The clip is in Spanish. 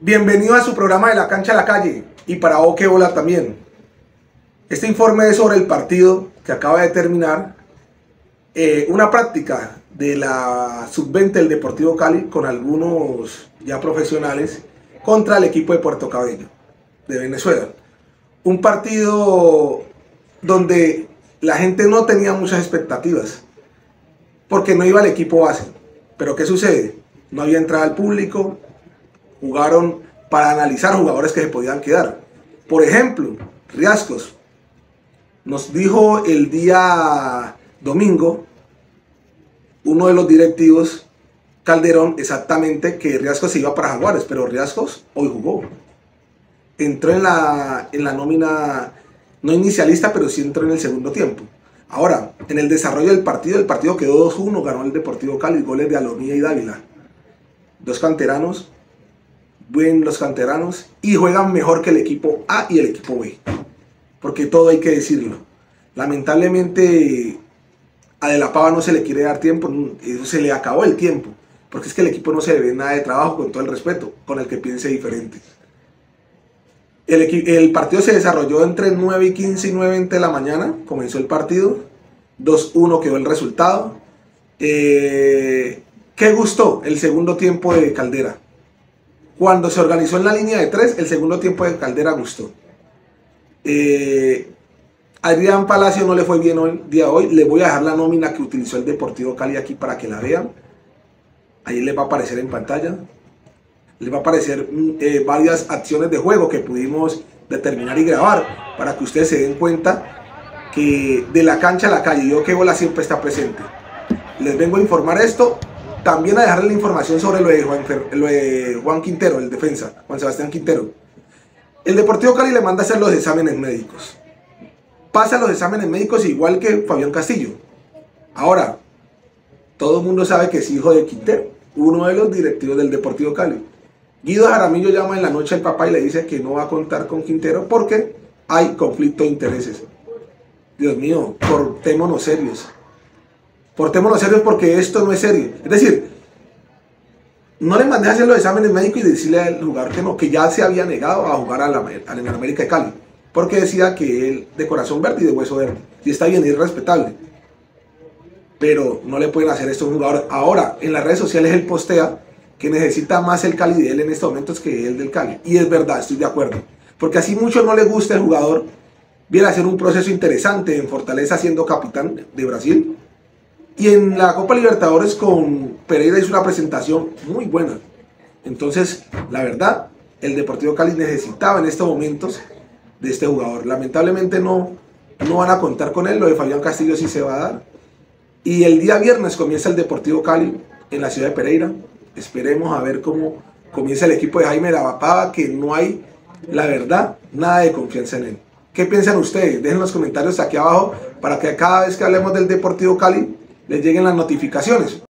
Bienvenido a su programa de la cancha a la calle y para Oque Bola también. Este informe es sobre el partido que acaba de terminar, eh, una práctica de la sub-20 del Deportivo Cali con algunos ya profesionales contra el equipo de Puerto Cabello de Venezuela. Un partido donde la gente no tenía muchas expectativas porque no iba el equipo base. Pero ¿qué sucede? No había entrada al público, jugaron para analizar jugadores que se podían quedar. Por ejemplo, Riascos nos dijo el día domingo uno de los directivos Calderón exactamente que Riascos se iba para Jaguares, pero Riascos hoy jugó. Entró en la, en la nómina, no inicialista, pero sí entró en el segundo tiempo. Ahora, en el desarrollo del partido, el partido quedó 2-1, ganó el Deportivo Cali, goles de Alonía y Dávila. Dos canteranos buen los canteranos y juegan mejor que el equipo A y el equipo B. Porque todo hay que decirlo. Lamentablemente a De La Pava no se le quiere dar tiempo, se le acabó el tiempo. Porque es que el equipo no se le ve nada de trabajo, con todo el respeto, con el que piense diferente. El, el partido se desarrolló entre 9 y 15 y 9 20 de la mañana. Comenzó el partido. 2-1 quedó el resultado. Eh, ¿Qué gustó el segundo tiempo de Caldera? Cuando se organizó en la línea de tres, el segundo tiempo de Caldera gustó. Eh, Adrián Palacio no le fue bien hoy, día hoy. Le voy a dejar la nómina que utilizó el Deportivo Cali aquí para que la vean. Ahí les va a aparecer en pantalla. Les va a aparecer mm, eh, varias acciones de juego que pudimos determinar y grabar para que ustedes se den cuenta que de la cancha a la calle, yo que bola siempre está presente. Les vengo a informar esto también a dejarle la información sobre lo de, Juan, Quintero, el defensa, Juan Sebastián Quintero. El Deportivo Cali le manda a hacer los exámenes médicos. Pasa los exámenes médicos igual que Fabián Castillo. Ahora, todo el mundo sabe que es hijo de Quintero, uno de los directivos del Deportivo Cali. Guido Jaramillo llama en la noche al papá y le dice que no va a contar con Quintero porque hay conflicto de intereses. Dios mío, portémonos serios. Portémonos serios porque esto no es serio. Es decir, no le mandé a hacer los exámenes médicos y decirle al jugador que no, que ya se había negado a jugar a la, América de Cali. Porque decía que él de corazón verde y de hueso verde. Y está bien, es respetable. Pero no le pueden hacer esto a un jugador. Ahora, en las redes sociales él postea que necesita más el Cali de él en estos momentos que él del Cali. Y es verdad, estoy de acuerdo. Porque así mucho no le gusta el jugador, viene a hacer un proceso interesante en Fortaleza siendo capitán de Brasil y en la Copa Libertadores con Pereira hizo una presentación muy buena. Entonces, la verdad, el Deportivo Cali necesitaba en estos momentos de este jugador. Lamentablemente no, no van a contar con él, lo de Fabián Castillo sí se va a dar. Y el día viernes comienza el Deportivo Cali en la ciudad de Pereira. Esperemos a ver cómo comienza el equipo de Jaime Lavapava, que no hay, la verdad, nada de confianza en él. ¿Qué piensan ustedes? Dejen los comentarios aquí abajo para que cada vez que hablemos del Deportivo Cali les lleguen las notificaciones.